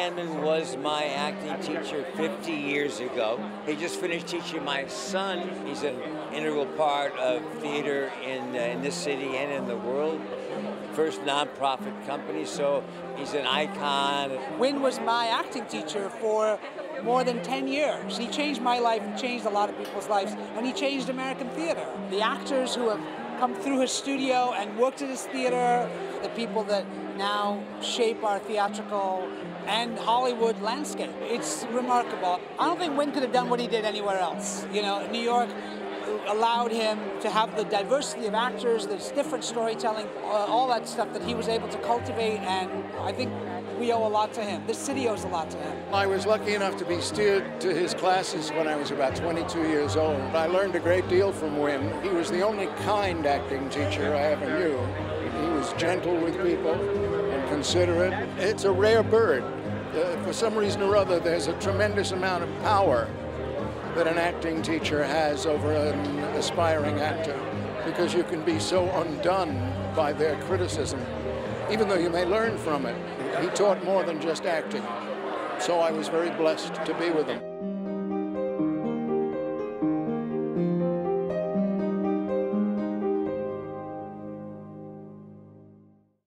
Was my acting teacher 50 years ago. He just finished teaching my son. He's an integral part of theater in, uh, in this city and in the world. First nonprofit company, so he's an icon. Wynn was my acting teacher for more than 10 years. He changed my life and changed a lot of people's lives, and he changed American theater. The actors who have come through his studio and worked at his theater, the people that now shape our theatrical and Hollywood landscape. It's remarkable. I don't think Wynn could have done what he did anywhere else. You know, New York allowed him to have the diversity of actors, this different storytelling, uh, all that stuff that he was able to cultivate, and I think we owe a lot to him. This city owes a lot to him. I was lucky enough to be steered to his classes when I was about 22 years old. I learned a great deal from Wynn. He was the only kind acting teacher I ever knew. He was gentle with people and considerate. It's a rare bird. Uh, for some reason or other, there's a tremendous amount of power that an acting teacher has over an aspiring actor because you can be so undone by their criticism, even though you may learn from it. He taught more than just acting, so I was very blessed to be with him.